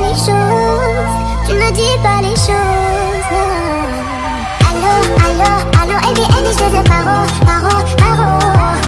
les choses, tu me dis pas les choses. Allô, allô, allô, Eddie, Eddie, je te paro,